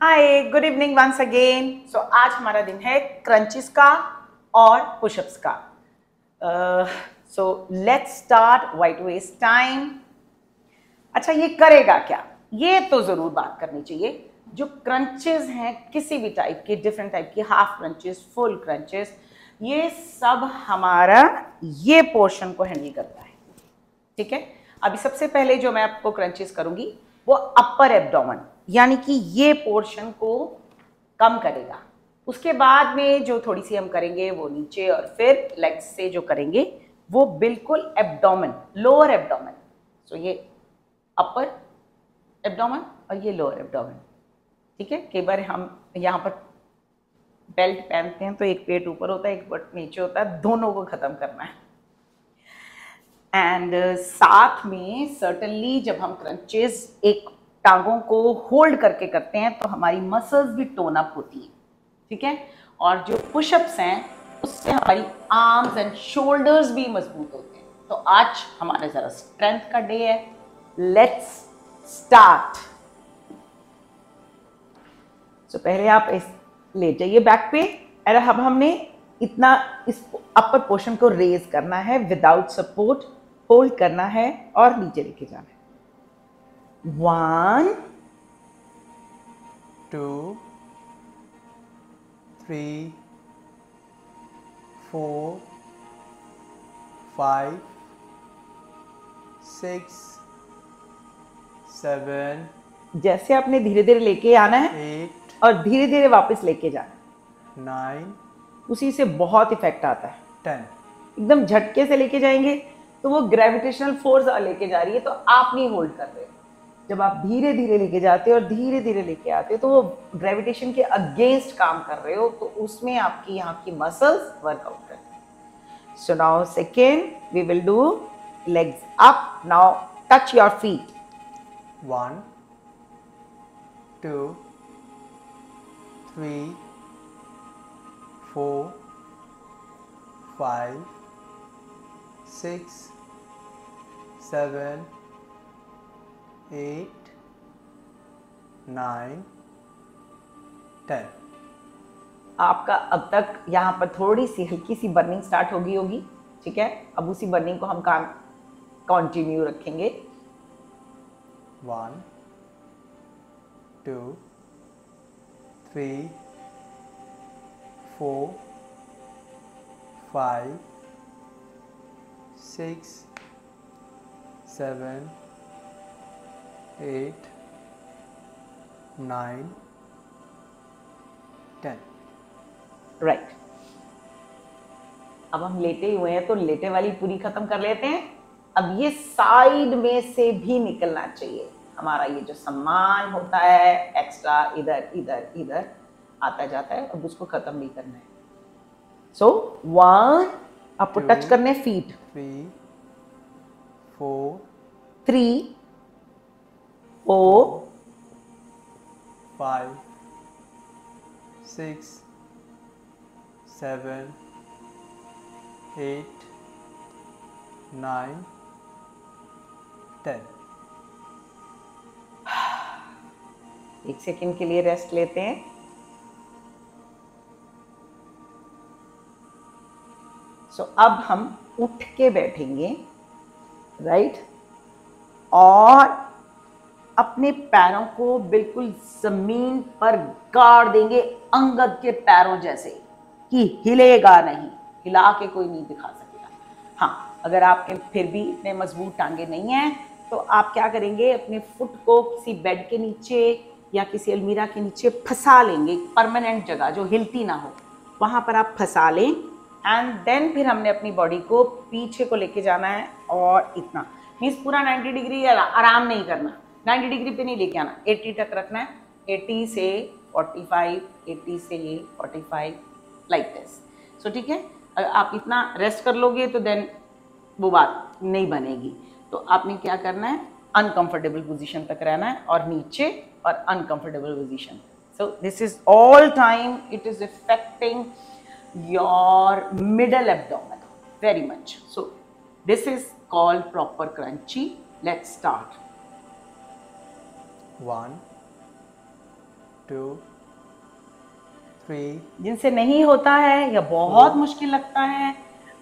Hi good evening once again so आज हमारा दिन है क्रंचिस का और पुशअप्स का। So let's start wait waste time अच्छा ये करेगा क्या? ये तो ज़रूर बात करनी चाहिए। जो क्रंचेस हैं, किसी भी टाइप के डिफरेंट टाइप के हाफ़ क्रंचेस फुल क्रंचेस ये सब हमारा ये पोर्शन को हैंडल करता है। ठीक है? अभी सबसे पहले जो मैं आपको क्रंचेस करूँगी, वो अपर एब्डोमन यानी कि ये पोर्शन को कम करेगा। उसके बाद में जो थोड़ी सी हम करेंगे वो नीचे और फिर लेग्स से जो करेंगे वो बिल्कुल एब्डोमन लोअर एब्डोमन सो ये अपर एब्डोमन और ये लोअर एब्डोमन ठीक है? कई बार हम यहाँ पर बेल्ट पहनते हैं तो एक पेट ऊपर होता है एक पेट नीचे होता है दोनों को ख़त्म करना है। एंड uh, साथ में सर्टनली जब हम क्रंचेज एक टांगों को होल्ड करके करते हैं तो हमारी मसल्स भी टोन अप होती है, ठीक है? और जो पुशअप्स हैं, उससे हमारी आर्म्स एंड शोल्डर्स भी मज़बूत होते हैं। तो आज हमारा ज़रा स्ट्रेंथ का डे है। लेट्स स्टार्ट सो पहले आप इस, ले जाइए बैक पे। अरे, अब हमने इतना इस अपर पोर्शन को रेज करना है विदाउट सपोर्ट होल्ड करना है, और नीचे लेके जाना है। One two three four five six seven जैसे आपने धीरे धीरे लेके आना है एट और धीरे धीरे वापस लेके जाना नाइन उसी से बहुत इफ़ेक्ट आता है। टेन एकदम झटके से लेके जाएँगे तो वो ग्रेविटेशनल फोर्स लेके जा रही है तो आप नहीं होल्ड कर रहे। जब आप धीरे धीरे लेके जाते हो और धीरे धीरे लेके आते हो तो वो ग्रेविटेशन के अगेंस्ट काम कर रहे हो तो उसमें आपकी यहाँ की मसल्स वर्कआउट करते हैं। So now second we will do legs up now touch your feet one two three four five six seven, eight, nine, ten. आपका अब तक यहाँ पर थोड़ी सी हल्की सी बर्निंग स्टार्ट होगी होगी ठीक है अब उसी बर्निंग को हम काम कंटिन्यू रखेंगे one two three four five six seven, eight, nine, ten. Right अब हम लेटे हुए हैं तो लेटे वाली पूरी खत्म कर लेते हैं। अब ये साइड में से भी निकलना चाहिए। हमारा ये जो सम्मान होता है एक्स्ट्रा इधर इधर इधर आता जाता है अब उसको खत्म भी करना है। सो वन आपको टच करने feet three four three, four, five, six, seven, eight, nine, ten. एक सेकंड के लिए रेस्ट लेते हैं सो so, अब हम उठ के बैठेंगे राइट right? और अपने पैरों को बिल्कुल ज़मीन पर गाड़ देंगे, अंगद के पैरों जैसे, कि हिलेगा नहीं, हिला के कोई नहीं दिखा सकेगा। हाँ अगर आपके फिर भी इतने मज़बूत टांगे नहीं हैं तो आप क्या करेंगे, अपने फुट को किसी बेड के नीचे या किसी अलमीरा के नीचे फंसा लेंगे, परमानेंट जगह जो हिलती ना हो। वहाँ पर आप फंसा लें एंड देन फिर हमने अपनी बॉडी को पीछे को लेके जाना है, और इतना। मीन्स पूरा 90 डिग्री आराम नहीं करना। 90 डिग्री पे नहीं लेके आना। 80 तक रखना है। 80 से 45 80 से 45 लाइक दिस सो ठीक है? आप इतना रेस्ट कर लोगे तो देन वो बात नहीं बनेगी। तो आपने क्या करना है? अनकंफर्टेबल पोजीशन तक रहना है और नीचे और uncomfortable position so this is all time it is affecting your middle abdomen very much. So, this is called proper crunchy. Let's start. One, two, three, जिनसे नहीं होता है या बहुत मुश्किल लगता है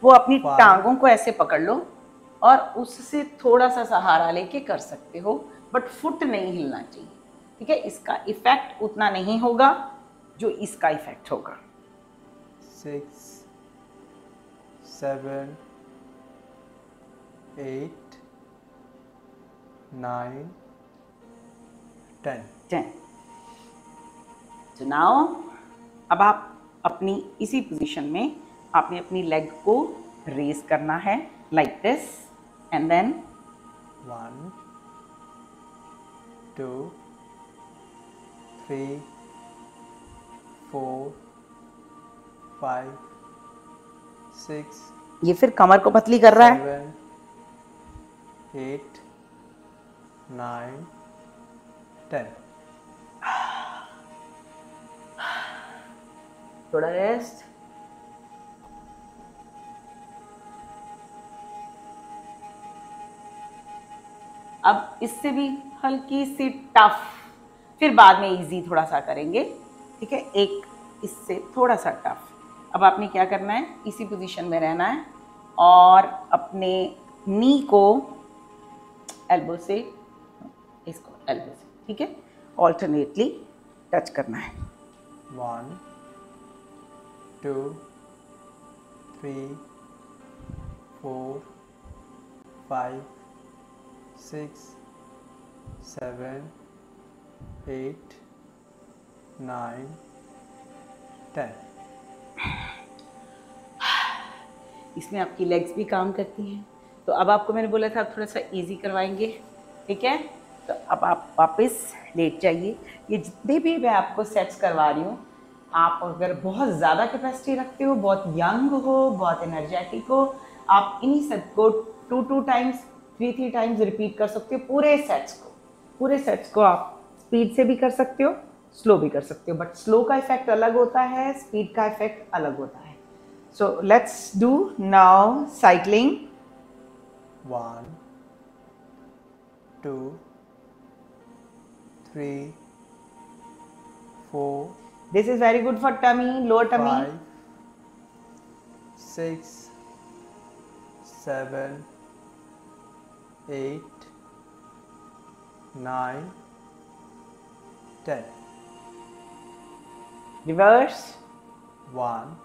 वो अपनी Five. टांगों को ऐसे पकड़ लो और उससे थोड़ा सा सहारा लेके कर सकते हो बट फुट नहीं हिलना चाहिए। ठीक है? इसका इफ़ेक्ट उतना नहीं होगा जो इसका इफ़ेक्ट होगा। Six seven eight nine, ten तो नाउ अब आप अपनी इसी पोजीशन में आपने अपनी लेग को रेस करना है like this and then One, two, three, four, five, six, ये फिर कमर को पतली कर रहा है। Eight eight, ten. थोड़ा रेस्ट अब इससे भी हल्की सी टफ। फिर बाद में इजी थोड़ा सा करेंगे, ठीक है? एक इससे थोड़ा सा टफ। अब आपने क्या करना है? इसी पोजीशन में रहना है और अपने नी को एल्बो से, इसको एल्बो से ठीक है? ऑल्टरनेटली टच करना है। One two three four five six seven eight nine ten इसमें आपकी लेग्स भी काम करती हैं। तो अब आपको मैंने बोला था आप थोड़ा सा इजी करवाएँगे। ठीक है? तो अब आप वापस लेट जाइए। ये जितने भी मैं आपको सेट्स करवा रही हूँ आप अगर बहुत ज़्यादा कैपेसिटी रखते हो बहुत यंग हो बहुत एनर्जेटिक हो आप इन्हीं सेट को two two times three three times repeat कर सकते हो पूरे सेट्स को। पूरे सेट्स को आप स्पीड से भी कर सकते हो स्लो भी कर सकते हो। बट स्लो का इफ़ेक्ट अलग होता है स्पीड का इफ़ेक्ट अलग होता है। So let's do now cycling one two, three, four, This is very good for tummy, lower tummy. five, six, seven, eight, nine, ten. Reverse. One,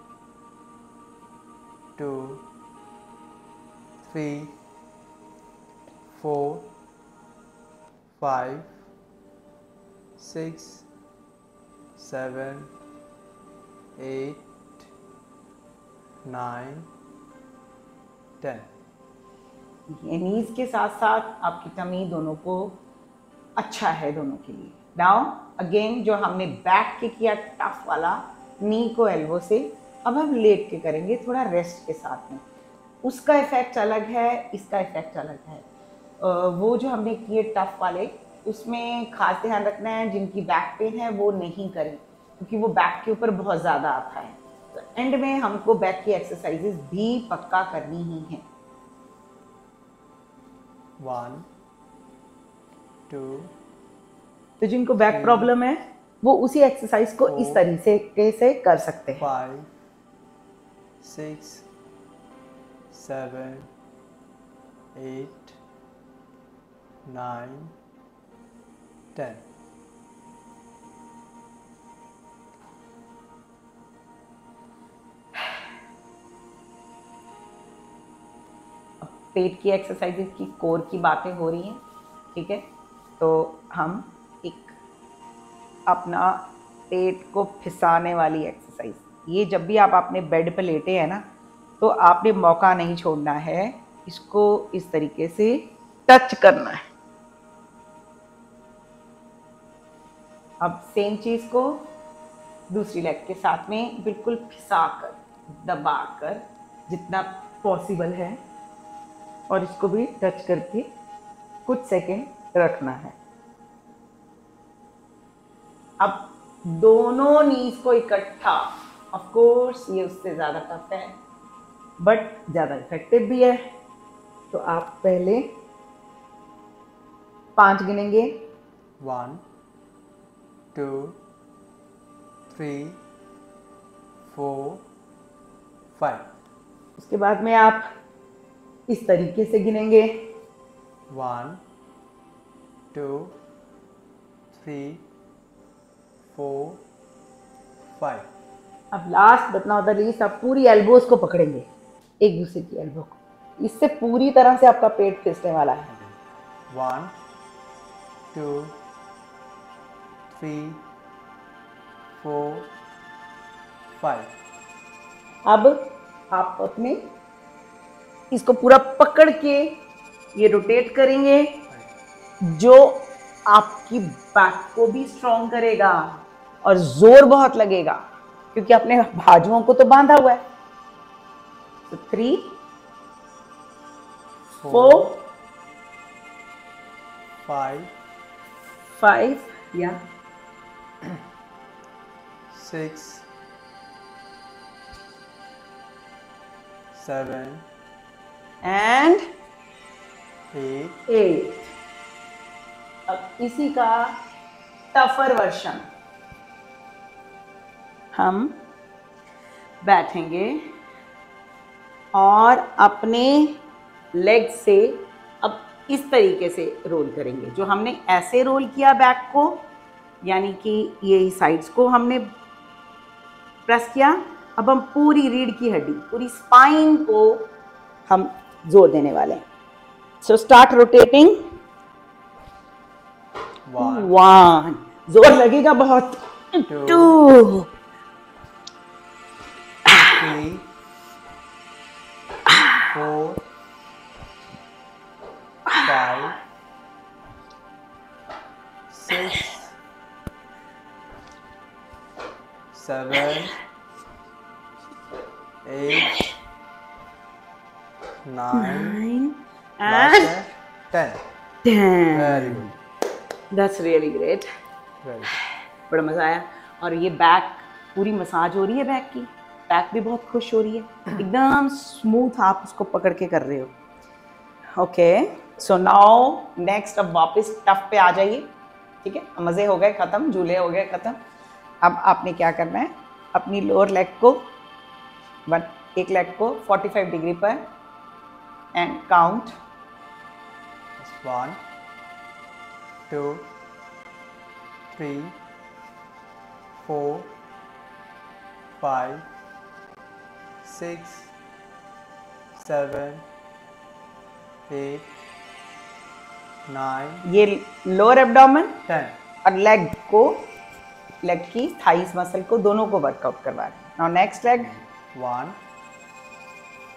two, three, four, five, six, seven, eight, nine, ten. ये knees के साथ साथ आपकी tummy दोनों को अच्छा है दोनों के लिए। नाउ अगेन जो हमने बैक के किया टफ वाला नी को एल्बो से अब हम लेट के करेंगे थोड़ा रेस्ट के साथ में। उसका इफ़ेक्ट अलग है इसका इफ़ेक्ट अलग है। वो जो हमने किए टफ वाले उसमें खास ध्यान रखना है जिनकी बैक पेन है वो नहीं करें क्योंकि वो बैक के ऊपर बहुत ज़्यादा आता है। तो एंड में हमको बैक की एक्सरसाइजेस भी पक्का करनी ही है। तो जिनको बैक प्रॉब्लम है वो उसी एक्सरसाइज को इस तरीके से कर सकते हैं। Five six seven eight eight, nine, ten. पेट की एक्सरसाइजेज की कोर की बातें हो रही हैं ठीक है? तो हम एक अपना पेट को फिसाने वाली एक्सरसाइज ये जब भी आप अपने बेड पर लेटे हैं ना तो आपने मौका नहीं छोड़ना है इसको इस तरीके से टच करना है। अब सेम चीज़ को दूसरी लेग के साथ में बिल्कुल फिसा कर दबा कर जितना पॉसिबल है और इसको भी टच करके कुछ सेकेंड रखना है। अब दोनों नीज को इकट्ठा ऑफ़ कोर्स ये उससे ज़्यादा टफ है बट ज़्यादा इफ़ेक्टिव भी है। तो आप पहले पाँच गिनेंगे। One, two, three four five. उसके बाद में आप इस तरीके से गिनेंगे। One two three four five. अब लास्ट नॉट द लीस्ट आप पूरी एल्बोज को पकड़ेंगे एक दूसरे की एल्बो को। इससे पूरी तरह से आपका पेट फिसने वाला है। One two three four five अब आप अपने इसको पूरा पकड़ के ये रोटेट करेंगे जो आपकी बैक को भी स्ट्रॉन्ग करेगा और ज़ोर बहुत लगेगा क्योंकि अपने बाजुओं को तो बांधा हुआ है। तो थ्री फोर फाइव फाइव या six, seven, and eight, eight अब इसी का टफर वर्षन हम बैठेंगे और अपने लेग से अब इस तरीके से रोल करेंगे। जो हमने ऐसे रोल किया बैक को यानी कि ये साइड्स को हमने प्रेस किया। अब हम पूरी रीढ़ की हड्डी पूरी स्पाइन को हम ज़ोर देने वाले हैं। सो स्टार्ट रोटेटिंग वन ज़ोर लगेगा बहुत। Two three, Very good. That's really great बड़ा मज़ा आया। और ये बैक पूरी मसाज हो रही है बैक की। बैक भी बहुत खुश हो रही है। एकदम स्मूथ आप उसको पकड़ के कर रहे हो। ओके सो नाउ नेक्स्ट अब वापस टफ पे आ जाइए। ठीक है? मज़े हो गए ख़त्म झूले हो गए ख़त्म। अब आपने क्या करना है? अपनी लोअर लेग को वन एक लेग को 45 डिग्री पर and count one, two, three, four, five, six, seven, eight, nine, ये लोअर एब्डोमेन. और लेग को लेग की थाइस मसल को दोनों को वर्कआउट करवा रहे हैं। Now next leg One,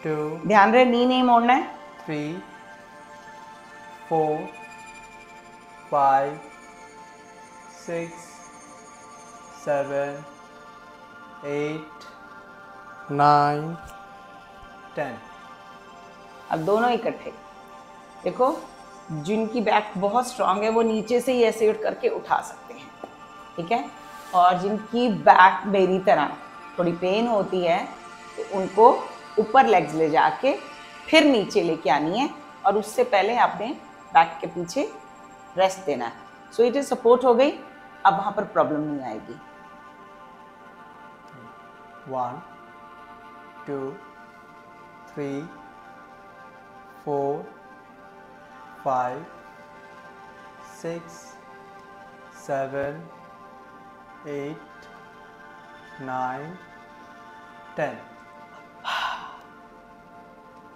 two, ध्यान रहे नी नहीं मोड़ना है। three, four, five, six, seven, eight, nine, ten. अब दोनों इकट्ठे। देखो जिनकी बैक बहुत स्ट्रांग है वो नीचे से ही ऐसे उठ करके उठा सकते हैं। ठीक है? और जिनकी बैक मेरी तरह थोड़ी पेन होती है तो उनको ऊपर लेग्स ले जाके फिर नीचे लेके आनी है। और उससे पहले आपने बैक के पीछे रेस्ट देना है। सो इट इज़ सपोर्ट हो गई। अब वहाँ पर प्रॉब्लम नहीं आएगी। One two three four five six seven eight nine ten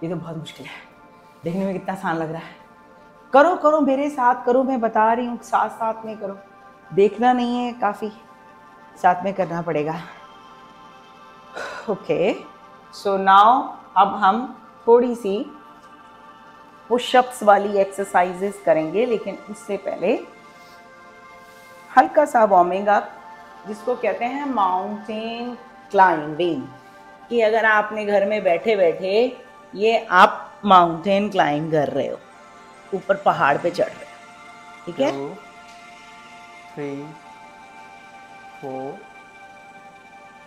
ये तो बहुत मुश्किल है। देखने में कितना आसान लग रहा है। करो करो, मेरे साथ करो, मैं बता रही हूँ, साथ साथ में करो। देखना नहीं है काफ़ी, साथ में करना पड़ेगा। ओके सो नाउ अब हम थोड़ी सी पुशअप्स वाली एक्सरसाइजेस करेंगे, लेकिन उससे पहले हल्का सा वार्मिंग अप जिसको कहते हैं माउंटेन क्लाइंबिंग कि अगर आपने घर में बैठे बैठे ये आप माउंटेन क्लाइंब कर रहे हो। ऊपर पहाड़ पे चढ़ रहे हो ठीक है? Three, four,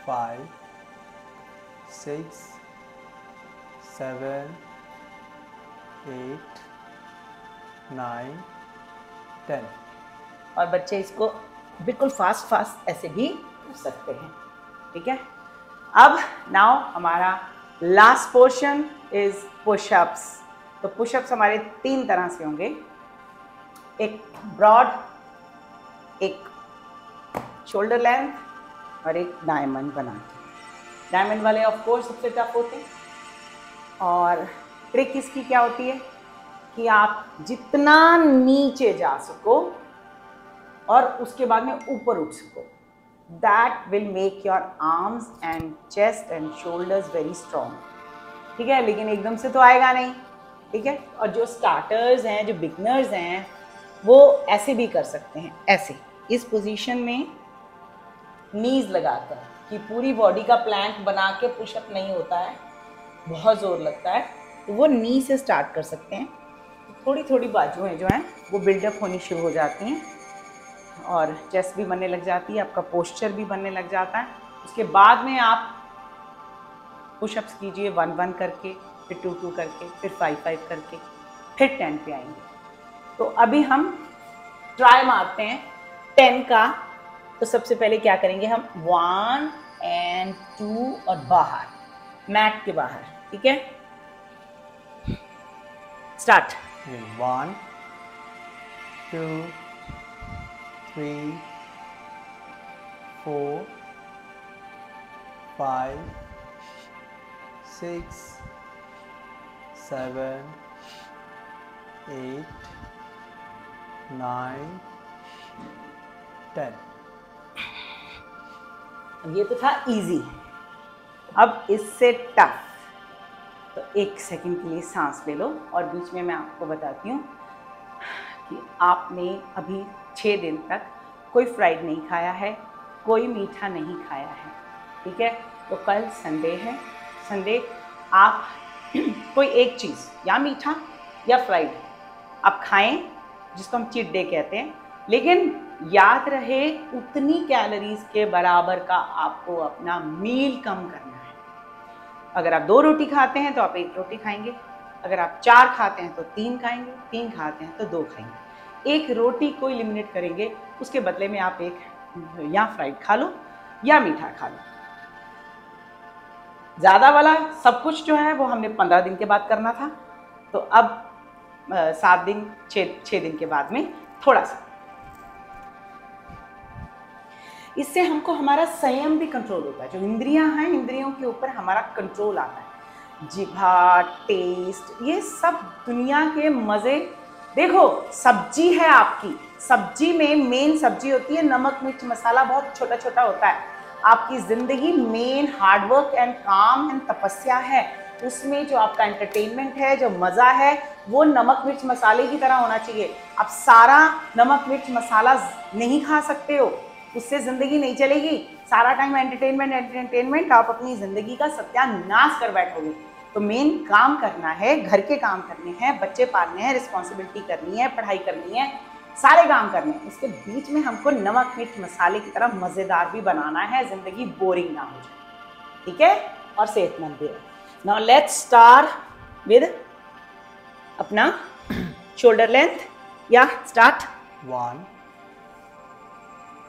five, six, seven, eight, nine, ten. और बच्चे इसको बिल्कुल फास्ट फास्ट ऐसे भी कर सकते हैं। ठीक है? अब नाउ हमारा लास्ट पोर्शन इज़ पुशअप्स तो पुशअप्स हमारे तीन तरह से होंगे। एक ब्रॉड एक शोल्डर लेंथ और एक डायमंड बना के। डायमंड वाले ऑफ़ कोर्स सबसे टफ होते हैं। और ट्रिक इसकी क्या होती है कि आप जितना नीचे जा सको और उसके बाद में ऊपर उठ सको। That will make your arms and chest and shoulders very strong ठीक है? लेकिन एकदम से तो आएगा नहीं। ठीक है? और जो स्टार्टर्स हैं, जो बिगनर्स हैं, वो ऐसे भी कर सकते हैं, ऐसे। इस पोजीशन में नीज लगाकर कि पूरी बॉडी का प्लैंक बना के पुशअप नहीं होता है, बहुत ज़ोर लगता है तो वो नी से स्टार्ट कर सकते हैं। थोड़ी थोड़ी बाजुएँ जो हैं, वो बिल्डअप होनी शुरू हो जाती हैं और चेस्ट भी बनने लग जाती है, आपका पोस्चर भी बनने लग जाता है। उसके बाद में आप पुशअप्स कीजिए वन वन करके। फिर टू टू करके, फिर फाइव फाइव करके, फिर टेन पे आएँगे। तो अभी हम ट्राई मारते हैं टेन का। तो सबसे पहले क्या करेंगे हम? वन एंड टू और बाहर। मैट के बाहर, ठीक है? Start one two three four five six seven eight nine ten ये तो था इजी अब इससे टफ तो एक सेकंड के लिए सांस ले लो और बीच में मैं आपको बताती हूँ कि आपने अभी छः दिन तक कोई फ्राइड नहीं खाया है, कोई मीठा नहीं खाया है। ठीक है? तो कल संडे है। संडे आप कोई एक चीज़, या मीठा, या फ्राइड। आप खाएँ, जिसको हम चीट डे कहते हैं, लेकिन याद रहे, उतनी कैलोरीज के बराबर का आपको अपना मील कम करना है। अगर आप दो रोटी खाते हैं तो आप एक रोटी खाएँगे। अगर आप चार खाते हैं तो तीन खाएँगे। तीन खाते हैं तो दो खाएँगे। एक रोटी को इलिमिनेट करेंगे, उसके बदले में आप एक या फ्राइड खा लो, या मीठा खा लो। ज़्यादा वाला सब कुछ जो है वो हमने पंद्रह दिन के बाद करना था। तो अब सात दिन छः छः दिन के बाद में थोड़ा सा। इससे हमको हमारा संयम भी कंट्रोल होता है। जो इंद्रियाँ हैं, इंद्रियों के ऊपर हमारा कंट्रोल आता है। जिभा टेस्ट ये सब दुनिया के मज़े। देखो, सब्ज़ी है आपकी। सब्ज़ी में मेन सब्ज़ी होती है नमक, मिर्च, मसाला बहुत छोटा छोटा होता है। आपकी ज़िंदगी मेन हार्डवर्क एंड काम एंड तपस्या है। उसमें जो आपका एंटरटेनमेंट है, जो मज़ा है, वो नमक मिर्च मसाले की तरह होना चाहिए। आप सारा नमक मिर्च मसाला नहीं खा सकते हो, उससे ज़िंदगी नहीं चलेगी। सारा टाइम एंटरटेनमेंट एंटरटेनमेंट आप अपनी ज़िंदगी का सत्यानाश कर बैठोगे। तो मेन काम करना है, घर के काम करने हैं, बच्चे पालने हैं रिस्पॉन्सिबिलिटी करनी है, पढ़ाई करनी है सारे काम करने। उसके बीच में हमको नमक मिर्च मसाले की तरह मज़ेदार भी बनाना है ज़िंदगी बोरिंग ना हो जाए। ठीक है? और सेहतमंद भी नाउ लेट्स स्टार्ट विद अपना शोल्डर लेंथ या start one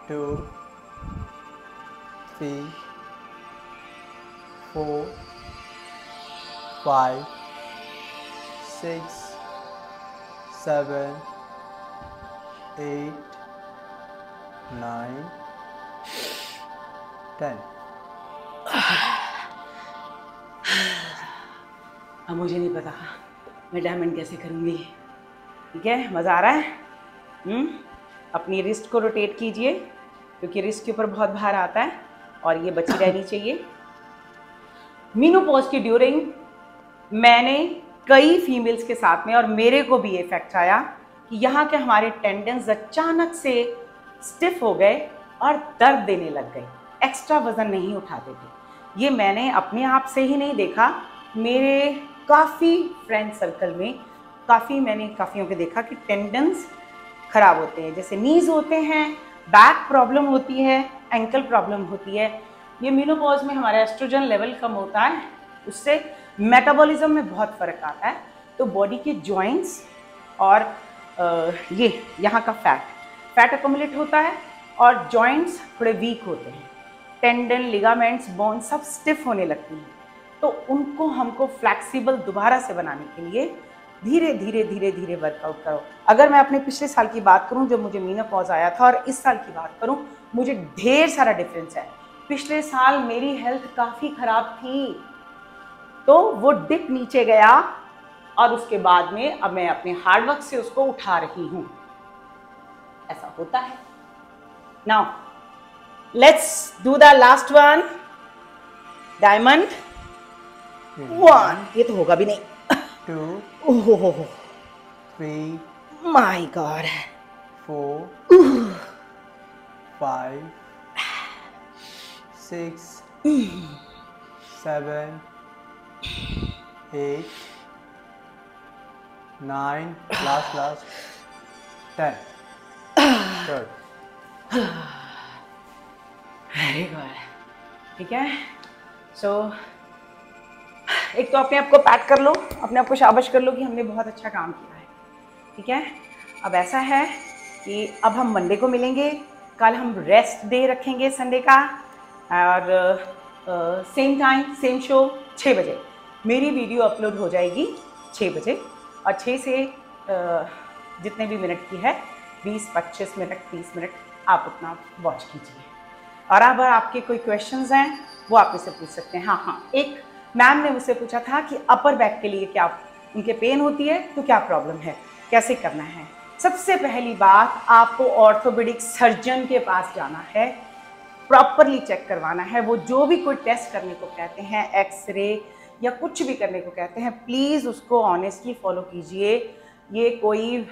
two three four five six seven, eight, nine, ten. अब मुझे नहीं पता मैं डायमंड कैसे करूँगी ठीक है मज़ा आ रहा है हुँ? हम्म? अपनी रिस्ट को रोटेट कीजिए क्योंकि रिस्ट के ऊपर बहुत भार आता है और ये बची रहनी चाहिए मीनोपॉज की ड्यूरिंग मैंने कई फीमेल्स के साथ में और मेरे को भी इफ़ेक्ट आया यहाँ के हमारे टेंडेंस अचानक से स्टिफ हो गए और दर्द देने लग गए। एक्स्ट्रा वज़न नहीं उठाते थे। ये मैंने अपने आप से ही नहीं देखा। मेरे काफ़ी फ्रेंड सर्कल में काफ़ी मैंने काफ़ियों के देखा कि टेंडेंस ख़राब होते हैं। जैसे नीज होते हैं बैक प्रॉब्लम होती है एंकल प्रॉब्लम होती है। ये मीनोपॉज में हमारा एस्ट्रोजन लेवल कम होता है। उससे मेटाबॉलिज्म में बहुत फ़र्क आता है। तो बॉडी के जॉइंट्स और ये, यहाँ का फैट फैट अकोमुलेट होता है और जॉइंट्स थोड़े वीक होते हैं. टेंडन लिगामेंट्स बोन सब स्टिफ होने लगती हैं. तो उनको हमको फ्लैक्सीबल दोबारा से बनाने के लिए धीरे धीरे धीरे धीरे वर्कआउट करो. अगर मैं अपने पिछले साल की बात करूँ, जब मुझे मीना पॉज आया था और इस साल की बात करूँ, मुझे ढेर सारा डिफरेंस है. पिछले साल मेरी हेल्थ काफ़ी ख़राब थी. तो वो डिप नीचे गया और उसके बाद में अब मैं अपने हार्डवर्क से उसको उठा रही हूँ। ऐसा होता है। Now let's do the last one diamond one ये तो होगा भी नहीं। Two, oh three, my god four, five, six, seven, eight, last, last, ten. Good. Very good ठीक है? सो so, एक तो अपने आप को पैट कर लो अपने आप को शाबाश कर लो कि हमने बहुत अच्छा काम किया है। ठीक है? अब ऐसा है कि अब हम मंडे को मिलेंगे कल हम रेस्ट डे रखेंगे संडे का और सेम टाइम सेम शो छः बजे। मेरी वीडियो अपलोड हो जाएगी छः बजे। और छः से जितने भी मिनट की है 20 25 मिनट 30 मिनट आप उतना वॉच कीजिए। और अब आपके कोई क्वेश्चंस हैं, वो आप मुझसे पूछ सकते हैं। हाँ हाँ एक मैम ने मुझसे पूछा था कि अपर बैक के लिए क्या उनके पेन होती है तो क्या प्रॉब्लम है? कैसे करना है? सबसे पहली बात, आपको ऑर्थोपेडिक सर्जन के पास जाना है प्रॉपरली चेक करवाना है। वो जो भी कोई टेस्ट करने को कहते हैं एक्सरे या कुछ भी करने को कहते हैं प्लीज़ उसको ऑनेस्टली फॉलो कीजिए। ये कोई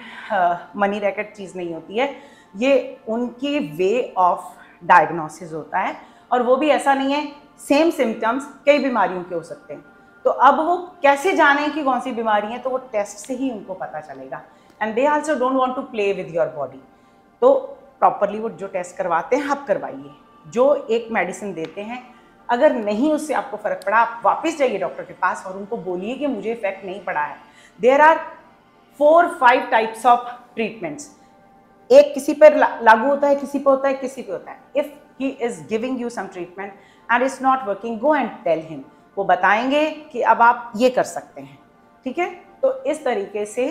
मनी रैकेट चीज़ नहीं होती है। ये उनकी वे ऑफ़ डायग्नोसिस होता है और वो भी ऐसा नहीं है सेम सिम्टम्स कई बीमारियों के हो सकते हैं। तो अब वो कैसे जाने कि कौन सी बीमारी है तो वो टेस्ट से ही उनको पता चलेगा। And they also don't want to play with your body तो प्रॉपरली वो जो टेस्ट करवाते हैं, आप करवाइए। जो एक मेडिसिन देते हैं अगर नहीं उससे आपको फ़र्क पड़ा, आप वापस जाइए डॉक्टर के पास और उनको बोलिए कि मुझे इफ़ेक्ट नहीं पड़ा है। There are four five types of treatments एक किसी पर लागू होता है, किसी पर होता है, किसी पर होता है। If he is giving you some treatment and is not working go and tell him वो बताएँगे कि अब आप ये कर सकते हैं। ठीक है? तो इस तरीके से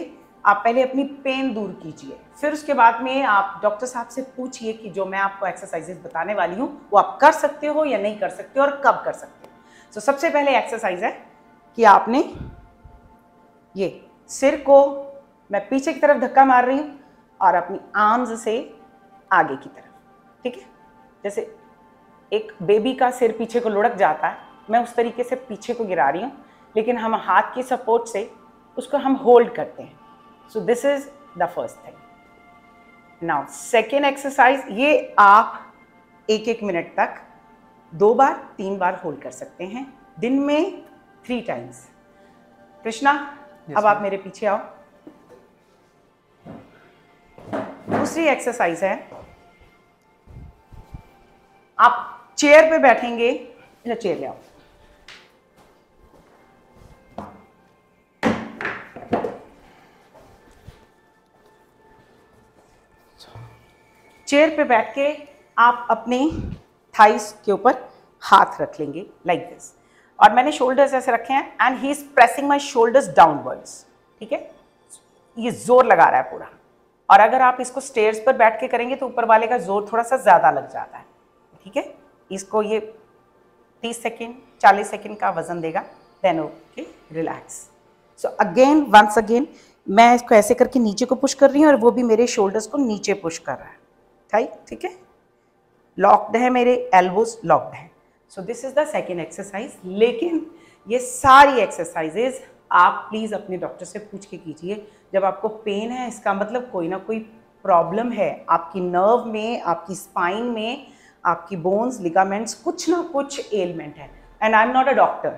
आप पहले अपनी पेन दूर कीजिए। फिर उसके बाद में आप डॉक्टर साहब से पूछिए कि जो मैं आपको एक्सरसाइजेस बताने वाली हूँ, वो आप कर सकते हो या नहीं कर सकते हो और कब कर सकते हो। सो सबसे पहले एक्सरसाइज है कि आपने ये सिर को मैं पीछे की तरफ़ धक्का मार रही हूँ और अपनी आर्म्स से आगे की तरफ़। ठीक है? जैसे एक बेबी का सिर पीछे को लुढ़क जाता है, मैं उस तरीके से पीछे को गिरा रही हूँ, लेकिन हम हाथ की सपोर्ट से उसको हम होल्ड करते हैं। So this is the first thing now second exercise ये आप एक एक मिनट तक दो बार तीन बार होल्ड कर सकते हैं। दिन में थ्री टाइम्स कृष्णा yes, अब आप मेरे पीछे आओ। दूसरी एक्सरसाइज है। आप चेयर पे बैठेंगे या चेयर ले आओ। चेयर पे बैठ के आप अपने थाइस के ऊपर हाथ रख लेंगे लाइक like दिस और मैंने शोल्डर्स ऐसे रखे हैं and he is pressing my shoulders downwards ठीक है? ये ज़ोर लगा रहा है पूरा। और अगर आप इसको स्टेयर्स पर बैठ के करेंगे तो ऊपर वाले का ज़ोर थोड़ा सा ज़्यादा लग जाता है। ठीक है? इसको ये 30 सेकेंड 40 सेकेंड का वज़न देगा then okay relax so again once again मैं इसको ऐसे करके नीचे को पुश कर रही हूँ, और वो भी मेरे शोल्डर्स को नीचे पुश कर रहा है। राइट ठीक है? लॉक्ड है मेरे एल्बोज लॉक्ड है. So this is the second exercise लेकिन ये सारी एक्सरसाइजेज आप प्लीज़ अपने डॉक्टर से पूछ के कीजिए। जब आपको पेन है, इसका मतलब कोई ना कोई प्रॉब्लम है। आपकी नर्व में, आपकी स्पाइन में, आपकी बोन्स लिगामेंट्स कुछ ना कुछ एलमेंट है। And I am not a doctor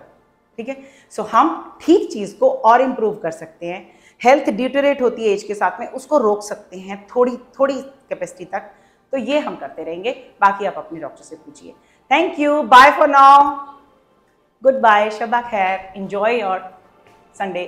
ठीक है? सो हम ठीक चीज़ को और इम्प्रूव कर सकते हैं। हेल्थ ड्यूटरेट होती है एज के साथ में, उसको रोक सकते हैं थोड़ी थोड़ी कैपेसिटी तक। तो ये हम करते रहेंगे। बाकी आप अपने डॉक्टर से पूछिए। Thank you bye for now good bye Shaba खैर. Enjoy your Sunday